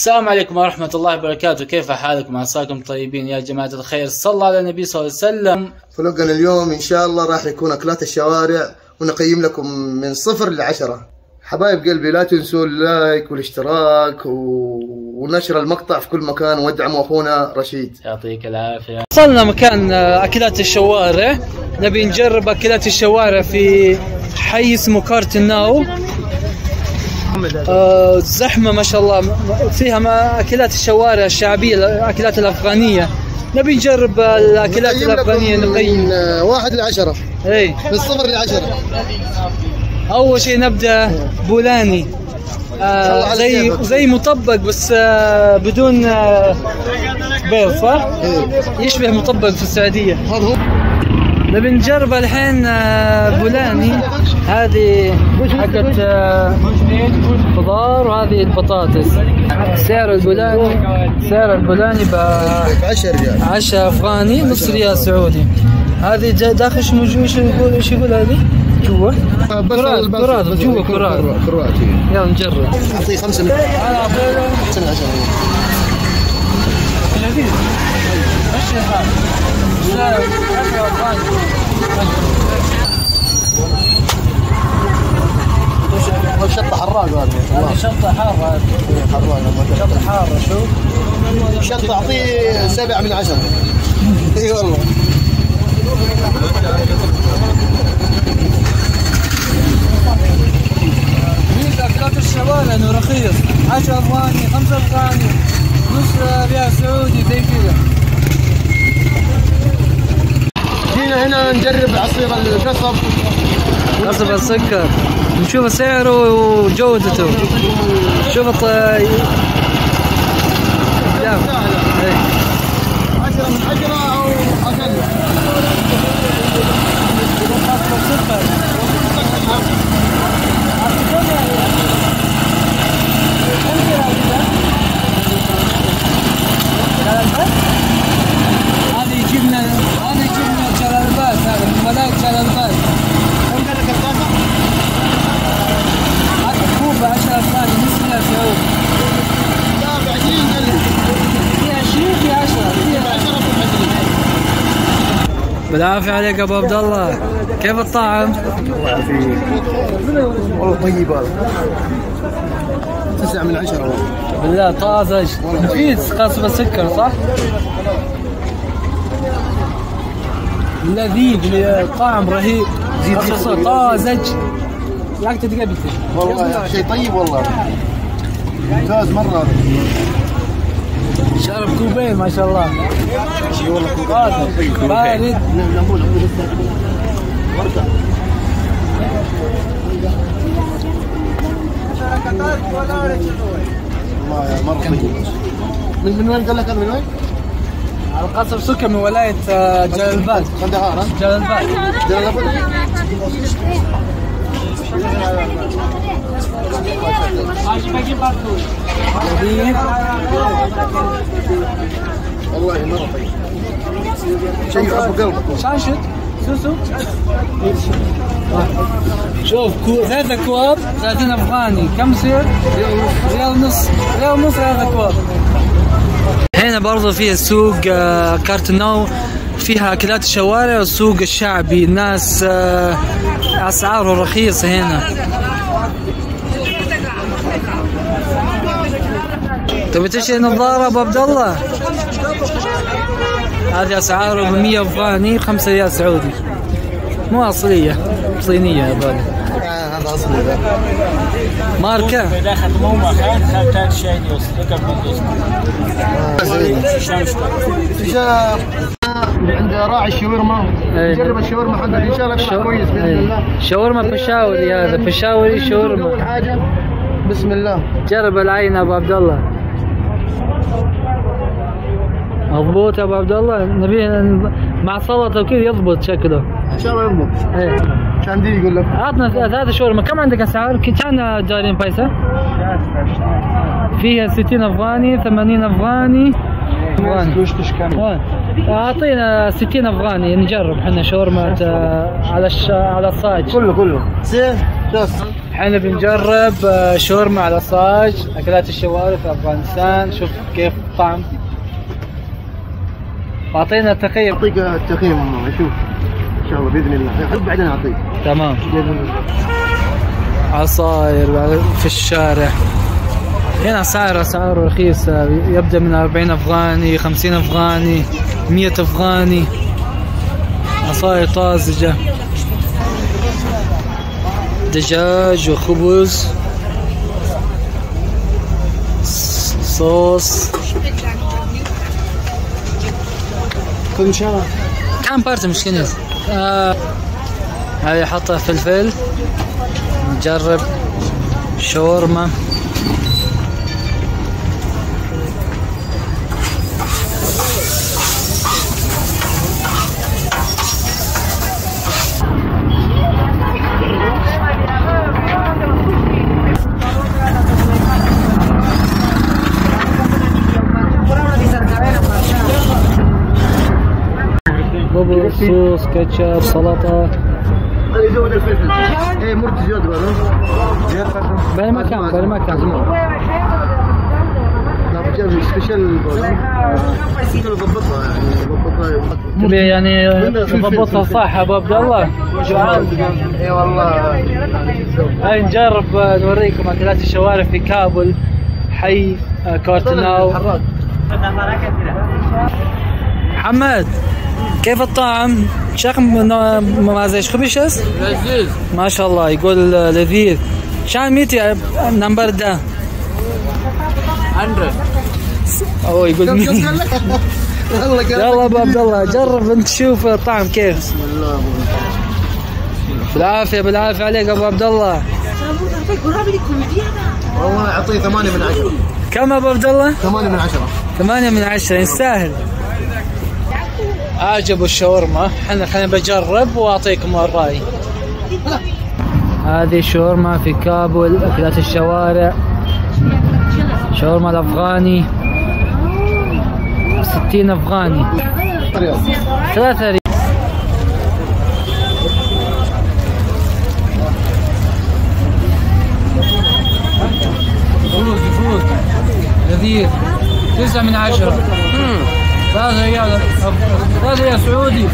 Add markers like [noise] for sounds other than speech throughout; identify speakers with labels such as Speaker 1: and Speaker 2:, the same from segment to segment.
Speaker 1: السلام عليكم ورحمة الله وبركاته. كيف حالكم؟ عساكم طيبين يا جماعة الخير. صلى على النبي صلى الله عليه وسلم.
Speaker 2: فلوقنا اليوم إن شاء الله راح يكون أكلات الشوارع ونقيم لكم من صفر لعشرة. حبايب قلبي لا تنسوا ال like والاشتراك و... ونشر المقطع في كل مكان وادعموا أخونا رشيد.
Speaker 1: يعطيك العافية.
Speaker 3: وصلنا مكان أكلات الشوارع. نبي نجرب أكلات الشوارع في حي اسمه كارتن ناو آه، زحمة ما شاء الله. فيها ما أكلات الشوارع الشعبية الأكلات الأفغانية. نبي نجرب
Speaker 2: لكم
Speaker 3: الأفغانية نقيم.
Speaker 2: من واحد لعشرة.
Speaker 3: إي.
Speaker 2: من صفر لعشرة.
Speaker 3: أول شيء نبدأ بولاني. آه زي. زي مطبق بس آه بدون آه بيض صح؟ يشبه مطبق في السعودية. نبي نجرب الحين آه، بولاني. هذه حقت آه، خضار وهذه البطاطس. سعر البولاني سعر البولاني ب
Speaker 2: بعشر ريال.
Speaker 3: 10 أفغاني نص ريال سعودي. هذه داخل إيش إيش يقول إيش يقول هذه؟ جوا؟ كرات كرات جوا كرات.
Speaker 2: كرات.
Speaker 3: يلا نجرب.
Speaker 2: أعطيه خمسة من هو شطة حراق هذا
Speaker 3: شطة حارة
Speaker 2: حراق
Speaker 3: شطة حارة شوف
Speaker 2: شطة اعطيه سبعة من عشرة اي والله
Speaker 3: هيك اكلات الشوارع انه رخيص 10 افغاني 5 افغاني ريال سعودي زي كذا
Speaker 2: جينا هنا نجرب عصير القصب
Speaker 3: قصب السكر نشوف سعره وجودته شوف الط... لا.
Speaker 2: عشرة من عشرة أو أقل
Speaker 3: هذا جلالبات هذا من ولاية جلالبات
Speaker 2: كم قال لك الطاسة؟
Speaker 3: هذا كوب 10 افغاني نص ريال سعودي
Speaker 2: لا ب 20 قال لك
Speaker 3: في 20 في 10 في
Speaker 2: 10 ب 20
Speaker 3: بالعافية عليك يا أبو عبد الله كيف الطعم؟
Speaker 2: والله طيب هذا تسعة من عشرة والله
Speaker 3: بالله طازج مفيد قصب السكر صح؟ لذيذ طعم رهيب قصب طازج. لا تتقبل
Speaker 2: والله شيء طيب والله. ممتاز مرة. هذا
Speaker 3: شرب كوبين ما شاء الله. طازج. بارد.
Speaker 2: والله يا مرة طيب. من من وين قال لك هذا؟ من وين؟
Speaker 3: القصب سكر من ولاية آه، جلالبات
Speaker 2: قندهار ها؟
Speaker 3: جلالبات
Speaker 2: جلال
Speaker 3: لذيذ
Speaker 2: والله مرة طيب شيء يحب قلبك
Speaker 3: شاشة. سوسو. شوف كو... ثلاثة كواب 30 أفغاني. كم يصير؟ ريال ونص ريال ونص ثلاثة كواب. برضو فيها سوق آه، كارتناو فيها أكلات الشوارع والسوق الشعبي. الناس آه، أسعاره رخيصة هنا. تبي تشتري نظارة أبو عبد الله؟ هذه اسعاره ب 100 افغاني 5 ريال سعودي. مو أصلية صينية هذول
Speaker 2: آه، هذا أصلي ذا
Speaker 3: ماركه
Speaker 2: شاب عند راعي الشاورما. جرب الشاورما حقك ان شاء الله يطلع كويس باذن الله.
Speaker 3: شاورما بشاوري هذا بشاوري
Speaker 2: أول
Speaker 3: شاورما.
Speaker 2: حاجة بسم الله
Speaker 3: جرب العين ابو عبد الله مضبوط يا ابو عبد الله نبي مع سلطه وكذا يضبط شكله.
Speaker 2: إن شاء الله يضبط. إيه. دي يقول لك
Speaker 3: عطنا ثلاثة شاورما كم عندك اسعار؟ كم دارين بايسة؟ فيها 60 افغاني 80 افغاني افغاني وين؟ اعطينا 60 افغاني نجرب إحنا شاورما آه، على الش... على الصاج.
Speaker 2: كله كله شوف
Speaker 3: إحنا بنجرب آه، شاورما على صاج أكلات الشوارع في أفغانستان. شوف كيف طعم. أعطينا تقييم.
Speaker 2: أعطيك التقييم أشوف ان شاء الله. باذن الله بعدين أعطيك.
Speaker 3: تمام.
Speaker 2: باذن الله
Speaker 3: عصاير في الشارع. هنا اسعار اسعار رخيصة يبدأ من 40 أفغاني 50 أفغاني 100 أفغاني. عصاير طازجة. دجاج وخبز. صوص.
Speaker 2: كل شهر.
Speaker 3: كم بارت مشكلة؟ هاي حطها فلفل نجرب شاورما. صوص كاتشب سلطة.
Speaker 2: هذا يزود الفلفل إيه مرت
Speaker 3: بأي مكان بأي مكان
Speaker 2: لا جاب special ضبطها يعني ضبطها
Speaker 3: تبي يعني صح ابو عبد الله جوعان.
Speaker 2: اي والله.
Speaker 3: هاي نجرب نوريكم أكلات الشوارع في كابل حي آه، كارتناو
Speaker 2: حراق
Speaker 3: محمد. كيف الطعم؟ شكل ما زيش خبيشس؟
Speaker 1: لذيذ.
Speaker 3: ما شاء الله يقول لذيذ. شان ميتي نمبر ده؟
Speaker 1: 100
Speaker 3: هو يقول
Speaker 2: قال
Speaker 3: يلا أبو عبد الله جرب أنت شوف الطعم كيف.
Speaker 2: بسم الله
Speaker 3: بالعافية بالعافية عليك أبو عبد الله.
Speaker 2: والله أعطيه ثمانية من عشرة.
Speaker 3: كم أبو عبد الله؟
Speaker 2: ثمانية من عشرة.
Speaker 3: ثمانية من عشرة يستاهل. عجبوا الشاورما. إحنا خلينا بجرب وأعطيكم الرأي. هذه شاورما في كابول أكلات الشوارع. شاورما الأفغاني. 60
Speaker 2: أفغاني.
Speaker 3: ثلاثة ريال. فوز فوز. لذيذ تسعة من عشرة. ثلاثة ريال ثلاثة ريال سعودي.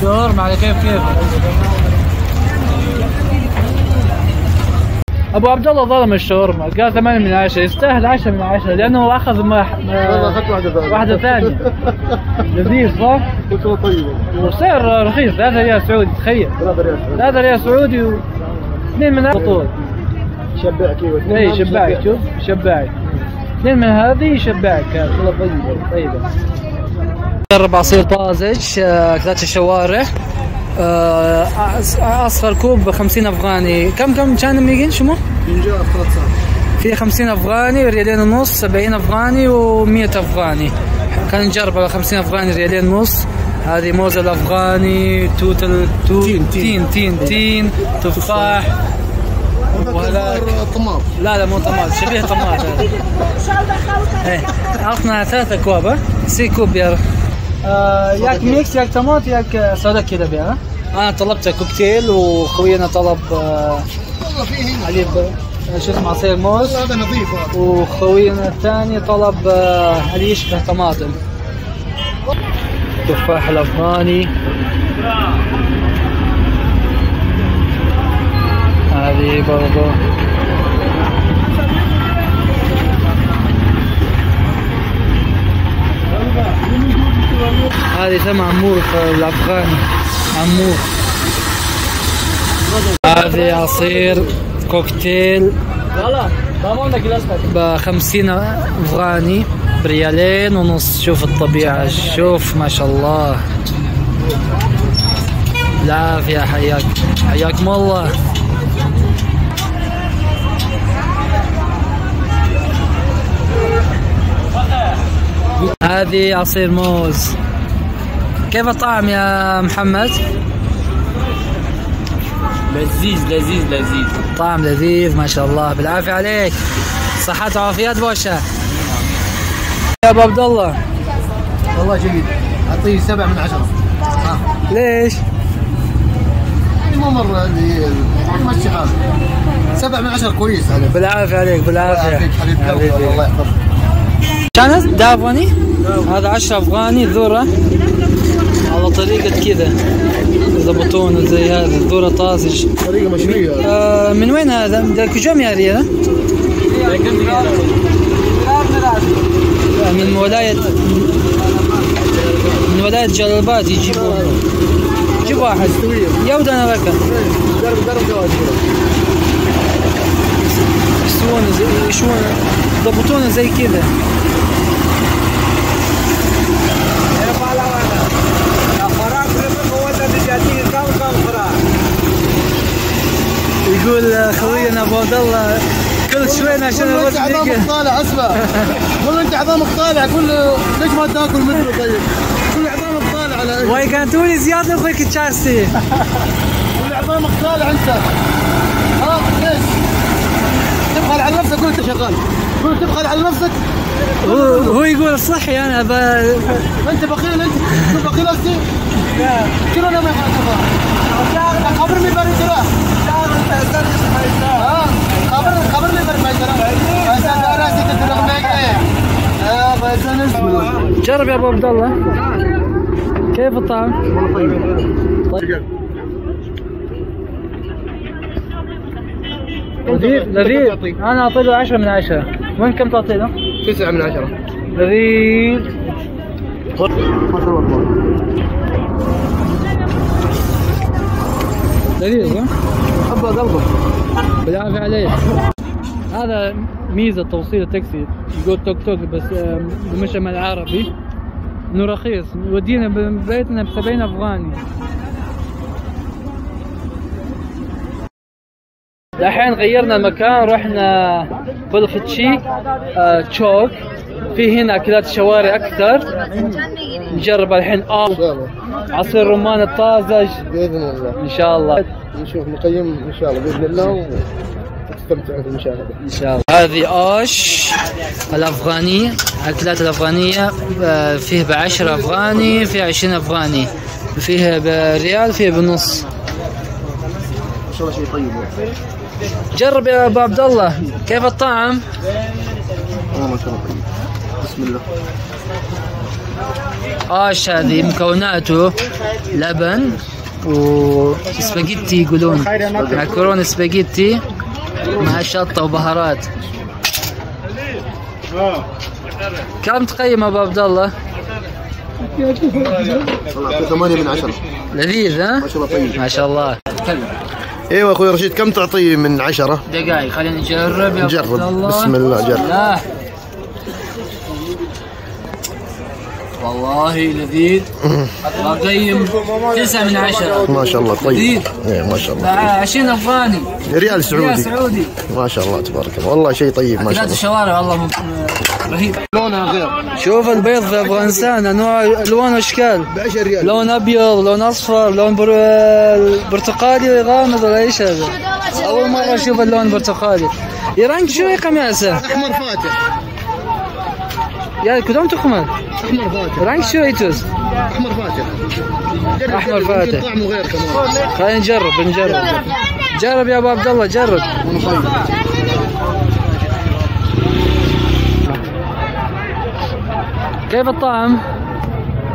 Speaker 3: شاورما على كيف كيف. أبو عبد الله ظلم الشاورما قال 8 من 10 يستاهل 10 من 10 لأنه أخذ ما
Speaker 2: أخذت واحدة ثانية.
Speaker 3: واحدة ثانية. [laughs] لذيذ صح؟
Speaker 2: قلت طيبة
Speaker 3: وسعر رخيص. 3 ريال سعودي تخيل.
Speaker 2: ثلاثة ريال
Speaker 3: 3 ريال سعودي و 2 من بطول
Speaker 2: شبعك أيوه
Speaker 3: اي شباك شوف. شباك اثنين من هذه شباك والله طيبة طيبة جرب عصير طازج آه، اكلات الشوارع آه، أصفر كوب ب 50 أفغاني. كم كم كان ميجين؟ شمو؟
Speaker 2: فنجان ثلاث ساعات
Speaker 3: في 50 أفغاني ريالين ونص 70 أفغاني و100 أفغاني. كان نجرب على 50 أفغاني ريالين ونص. هذه موزة الأفغاني توت ال... تو...
Speaker 2: تين-
Speaker 3: تين.
Speaker 2: تين.
Speaker 3: تين تين. تفاح. وهذاك
Speaker 2: طماط.
Speaker 3: لا لا مو طماط شبيه طماط هذا. إيه عطنا ثلاث اكواب؟ سي كوب يا آه ياك ميكس ياك طماط ياك سودا كذا بيها أنا طلبت كوكتيل وخوينا طلب آه
Speaker 2: والله في هنا.
Speaker 3: عليه شو اسمه عصير موز.
Speaker 2: هذا نظيف. هذا
Speaker 3: وخوينا الثاني طلب آه، اللي يشبه طماطم. تفاح الافغاني هذه برضو. هذه ثم عمور الافغاني عمور هذه عصير كوكتيل. ب 50 أفغاني بريالين ونص. شوف الطبيعة شوف ما شاء الله. العافية حياك حياكم الله. هذه عصير موز. كيف الطعم يا محمد؟
Speaker 1: لذيذ لذيذ لذيذ.
Speaker 3: طعم لذيذ ما شاء الله. بالعافية عليك. صحة وعافيات بوشة يا أبو عبد الله.
Speaker 2: والله جيد أعطيه سبعة من عشرة. ها.
Speaker 3: ليش؟
Speaker 2: يعني مو مرة ماشي حالك سبعة من عشرة كويس عليك.
Speaker 3: بالعافية عليك
Speaker 2: حبيب قلبي
Speaker 3: حبيبي.
Speaker 2: الله يحفظك.
Speaker 3: كانت ده افغاني هذا 10 أفغاني ذرة. على طريقة كذا يضبطونه زي هذا ذره طازج.
Speaker 2: طريقة مشوية.
Speaker 3: آه من وين هذا؟ ده كجوم يا ريال؟ من ولاية من ولاية جلالباد يجيبون جيب واحد. يود أنا لك
Speaker 2: جواز
Speaker 3: يسوونه زي يشوونه يضبطونه زي كذا يقول خوينا أبو عبد الله كل شوي عشان
Speaker 2: له أنت
Speaker 3: الوزن
Speaker 2: عظامك طالع اسمع. قول له أنت عظامك طالع له ليش ما تاكل مثله طيب؟ له عظامك طالع على إيش
Speaker 3: وای كانتوني زيادة خويك تشارسي؟
Speaker 2: قول له عظامك طالع أنت. ها ليش؟ تبخل على نفسك قول أنت شغال. له تبخل على نفسك.
Speaker 3: هو هو يقول صحي أنا ب...
Speaker 2: أنت بخيل أنت بخيل انت كيلو أنا ما يحاسبها خبرني
Speaker 3: جرب يا أبو عبد الله كيف الطعم؟ لذيذ لذيذ أنا اعطي له 10 من 10 وين كم تعطي له؟
Speaker 2: تسعة من عشرة
Speaker 3: لذيذ لذيذ ها؟
Speaker 2: قلبه.
Speaker 3: بالعافية عليك. هذا ميزة توصيل التاكسي. يقول توك توك بس آه، بمشمل العربي. إنه رخيص. يودينا بيتنا ب 70 أفغاني. الحين غيرنا المكان رحنا بلفتشي آه تشوك. في هنا أكلات شوارع أكثر. نجرب الحين.
Speaker 2: إن
Speaker 3: آه
Speaker 2: شاء الله.
Speaker 3: عصير رمان الطازج.
Speaker 2: بإذن الله.
Speaker 3: إن شاء الله.
Speaker 2: نشوف نقيم إن شاء الله بإذن الله وتستمتعوا في المشاهدة.
Speaker 3: إن شاء الله. هذه اوش الأفغاني أكلات الأفغانية فيه بعشرة أفغاني فيه عشرين أفغاني. فيه بريال فيه بنص.
Speaker 2: ان شاء الله شيء طيب
Speaker 3: جرب يا أبو عبد الله. كيف الطعم؟
Speaker 2: آه ما شاء الله طيب. بسم الله
Speaker 3: اوش هذه مكوناته لبن وسباجيتي يقولون معكرونه سباجيتي مع شطة وبهارات كم تقيم أبو عبد الله؟
Speaker 2: والله اعطيه ثمانية من عشرة
Speaker 3: لذيذ ها؟
Speaker 2: ما شاء الله طيب
Speaker 3: ما شاء الله
Speaker 2: أيوه أخوي رشيد كم تعطيه من عشرة؟
Speaker 3: دقائق خلينا نجرب يا
Speaker 2: جرب.
Speaker 3: عبد الله
Speaker 2: بسم الله، جرب.
Speaker 3: والله لذيذ. اقيم [laughs] تسعة من عشرة.
Speaker 2: ما شاء الله طيب.
Speaker 3: لذيذ.
Speaker 2: إيه ما شاء الله.
Speaker 3: مع 20 أفغاني.
Speaker 2: ريال
Speaker 3: يا
Speaker 2: سعودي
Speaker 3: سعودي.
Speaker 2: ما شاء الله تبارك الله. والله شيء طيب ما شاء الله.
Speaker 3: الشوارع والله رهيب.
Speaker 2: لونها غير.
Speaker 3: شوف البيض في أفغانستان أنواع ألوان وأشكال.
Speaker 2: ب 10 ريال
Speaker 3: لون أبيض لون أصفر لون بر... برتقالي غامض ولا إيش هذا؟ أول مرة أشوف اللون برتقالي يرانك شو يقم ياسا
Speaker 2: احمر فاتح.
Speaker 3: يا كلهم تخمل
Speaker 2: احمر فاتح.
Speaker 3: رانك شو يتوز
Speaker 2: أحمر فاتح جرب،
Speaker 3: فاتح.
Speaker 2: طعمه غير كمان.
Speaker 3: خلينا نجرب نجرب. جرب يا أبو عبد الله جرب. كيف الطعم؟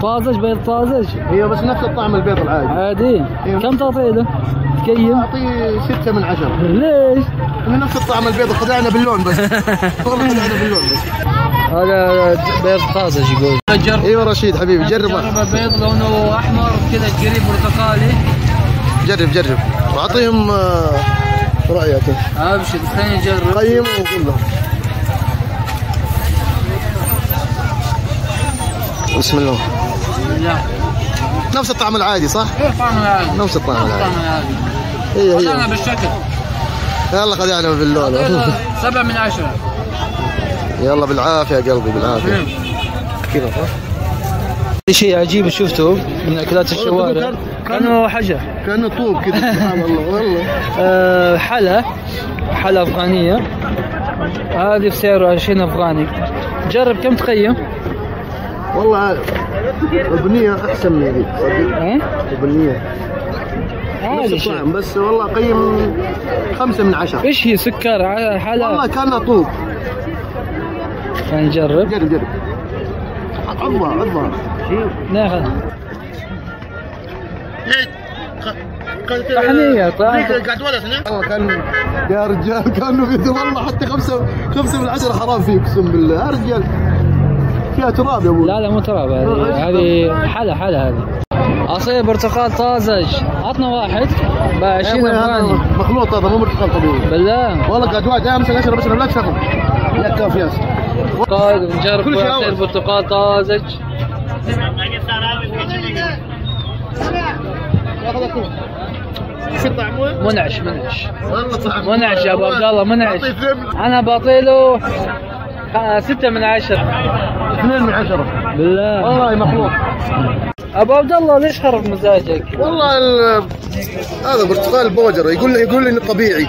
Speaker 3: طازج بيض طازج؟
Speaker 2: هي بس نفس الطعم البيض العادي.
Speaker 3: عادي. كم تعطي له؟ تقيم؟
Speaker 2: أعطيه ستة من عشرة.
Speaker 3: ليش؟
Speaker 2: من نفس الطعم البيض خدعنا باللون بس. [laughs] والله خدعنا باللون بس.
Speaker 3: هذا بيض طازج يقول جرب.
Speaker 2: إيوه رشيد حبيبي جرب
Speaker 3: جرب بيض لونه أحمر كذا قريب برتقالي
Speaker 2: جرب جرب. واعطيهم آه، رايك
Speaker 3: أبشر خلينا نجرب
Speaker 2: قيم وقول له بسم الله.
Speaker 3: لا.
Speaker 2: نفس الطعم العادي صح؟
Speaker 3: كيف طعم العادي؟
Speaker 2: نفس الطعم
Speaker 3: طعم
Speaker 2: العادي. هي
Speaker 3: أنا
Speaker 2: هي
Speaker 3: بالشكل.
Speaker 2: يلا خدعنا باللون
Speaker 3: سبعة من عشرة.
Speaker 2: يلا بالعافية يا قلبي بالعافية. كذا صح؟
Speaker 3: شيء عجيب شفته من أكلات الشوارع. كانه حاجة
Speaker 2: كانه طوب كذا [laughs] سبحان الله والله.
Speaker 3: آه، حلا. حلا أفغانية. هذه بسعر 20 أفغاني. جرب كم تقيم؟
Speaker 2: والله البنية أحسن من ذي صدق
Speaker 3: ها؟
Speaker 2: البنية.
Speaker 3: عادي.
Speaker 2: الطعم بس والله قيم خمسة من عشرة.
Speaker 3: إيش هي؟ سكر على
Speaker 2: والله
Speaker 3: حلا
Speaker 2: كانها طوب.
Speaker 3: يعني نجرب
Speaker 2: جرب جرب عضها عضها
Speaker 3: ناخذ طحنية طحنية.
Speaker 2: كان يا رجال كانوا في والله حتى خمسة خمسة من عشرة حرام فيه اقسم بالله. يا رجال. فيها تراب يا أبوي
Speaker 3: لا لا مو تراب هذه. هذه حلا حلا هذه. عصير برتقال طازج. عطنا واحد. ب 20
Speaker 2: أبوي هذا
Speaker 3: افغاني
Speaker 2: مخلوط هذا مو برتقال طبيعي.
Speaker 3: بالله.
Speaker 2: والله قاعد واحد امسك اشرب اشرب لا تشغل يا كاف ياس
Speaker 3: طيب نجرب
Speaker 2: كل
Speaker 3: عصير. برتقال طازج؟ منعش منعش. منعش يا أبو عبد الله منعش. أنا بعطيله خ- ستة من عشرة.
Speaker 2: اثنين من عشرة.
Speaker 3: بالله.
Speaker 2: والله مخلوط
Speaker 3: أبو عبد الله ليش خرب مزاجك؟
Speaker 2: والله ال- هذا برتقال بودر يقول لي يقول لي إنه طبيعي.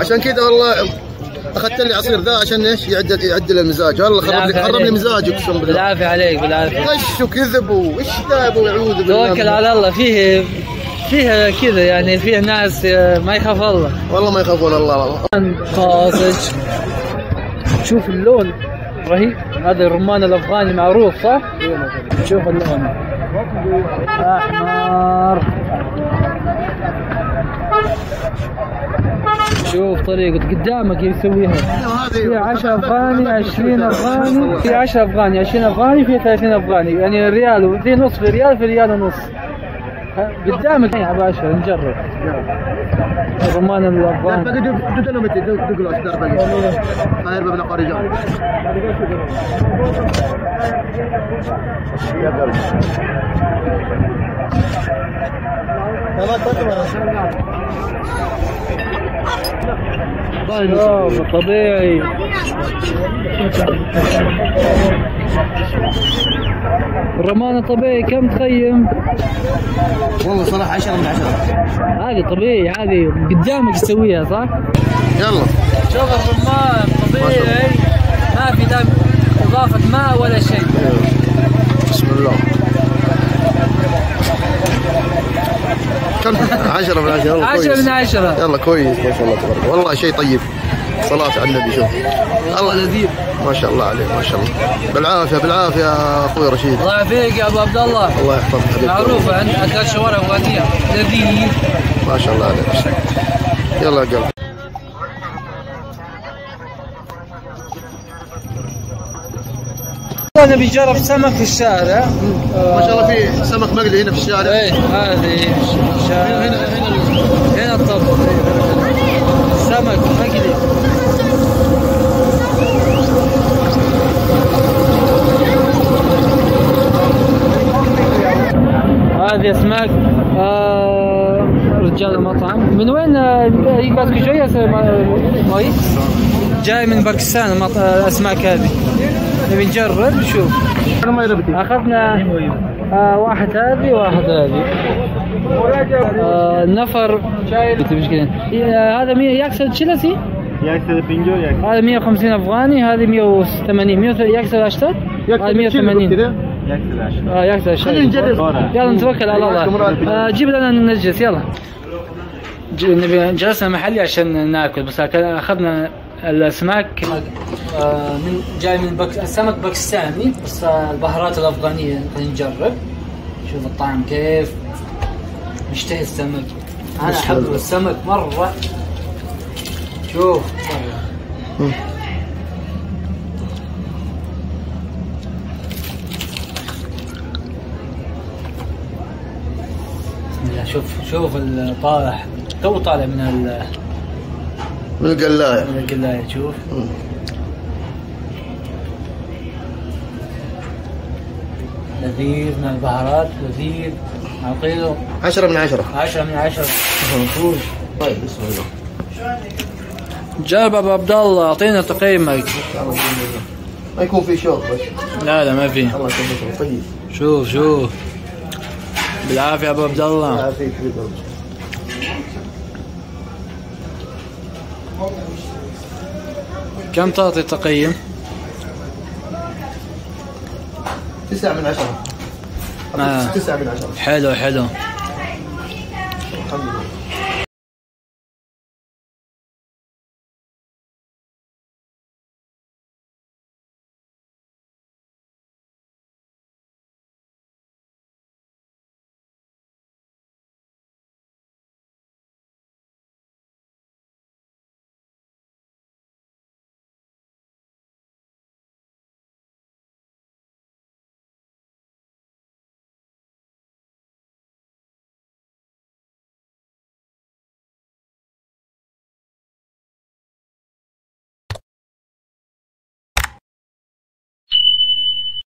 Speaker 2: عشان كذا والله أخذت لي عصير ذا عشان إيش؟ يعدل يعدل المزاج. والله خرب لي خرب لي. مزاجي اقسم بالله.
Speaker 3: بالعافية عليك بالعافية.
Speaker 2: غش وكذب وايش ذا يا ابو بالله
Speaker 3: توكل على الله. فيه فيه كذا يعني فيه ناس آه، ما يخاف الله.
Speaker 2: والله ما يخافون الله
Speaker 3: طازج شوف اللون. رهيب. هذا الرمان الأفغاني معروف صح؟ شوف اللون. أحمر. شوف طريقة قدامك يسويها في 10 افغاني 20 افغاني في 10 افغاني 20 افغاني في 30 افغاني يعني ريال وفي نص في ريال في ريال ونص قدامك يا باشا نجرب الرمان الافغاني طبيعي. الرمان الطبيعي كم تقيم؟
Speaker 2: والله صراحة 10 من 10
Speaker 3: هذه طبيعي هذه قدامك تسويها صح؟
Speaker 2: يلا.
Speaker 3: شوف الرمان طبيعي. ما في لا إضافة ماء ولا شيء.
Speaker 2: بسم الله كم 10 من 10 والله
Speaker 3: 10
Speaker 2: كويس.
Speaker 3: من 10
Speaker 2: يلا كويس ما شاء الله تبارك. والله شيء طيب. صلاة على النبي شوف.
Speaker 3: والله لذيذ.
Speaker 2: ما شاء الله عليه ما شاء الله. بالعافية بالعافية أخوي رشيد.
Speaker 3: الله يعافيك يا أبو عبد الله.
Speaker 2: الله يحفظك حبيبي.
Speaker 3: معروفه عند اكلات شوارع افغانيه لذيذ.
Speaker 2: ما شاء الله عليك. يلا يا قلبي.
Speaker 3: نبي نجرب سمك في الشارع.
Speaker 2: ما شاء الله في سمك مقلي هنا في الشارع.
Speaker 3: إيه هذه
Speaker 2: هنا هنا
Speaker 3: هنا. الطبخ. سمك مقلي. هذه اسماك آه رجال المطعم. من وين؟ آه، يقصدك جاي ماي جاي من باكستان الاسماك هذه. نبي نجرب نشوف. أخذنا آه واحد هذه واحد هذه. آه نفر. آه هذا 100 يكسر تشيلسي هذا 150 أفغاني هذه 180 100 يكسر اشتر هذا 180 آه يكسر اشتر
Speaker 2: خلينا نجرب.
Speaker 3: يلا نتوكل على الله. آه جيب لنا ننجز يلا. نبي جلسنا محلي عشان ناكل بس أخذنا الأسماك. آه من جاي من بك... سمك باكستاني بس البهارات الأفغانية خلينا نجرب. شوف الطعم كيف. مشتهي السمك. أنا أحب السمك مرة. شوف. شوف شوف الطالع تو طالع من ال-
Speaker 2: من القلاية.
Speaker 3: من القلاية شوف. لذيذ من البهارات لذيذ. اعطيله
Speaker 2: 10 من 10
Speaker 3: 10 من 10
Speaker 2: طيب بسم الله.
Speaker 3: جرب أبو عبد الله أعطينا تقييمك
Speaker 2: ما يكون في شوط بس.
Speaker 3: لا لا ما في.
Speaker 2: الله يسلمك طيب.
Speaker 3: شوف شوف. بالعافية أبو عبد الله.
Speaker 2: يعافيك حبيبي.
Speaker 3: كم تعطي تقييم؟
Speaker 2: تسعة من عشرة
Speaker 3: آه.
Speaker 2: تسعة من عشرة
Speaker 3: حلو حلو